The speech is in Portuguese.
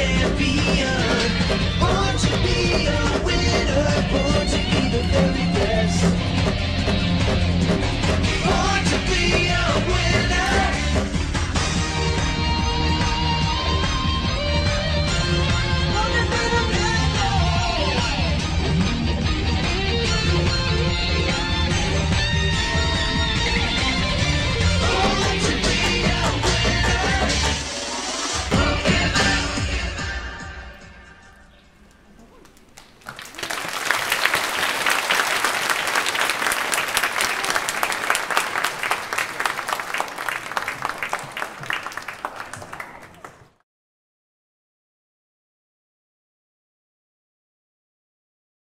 champion. Born to be a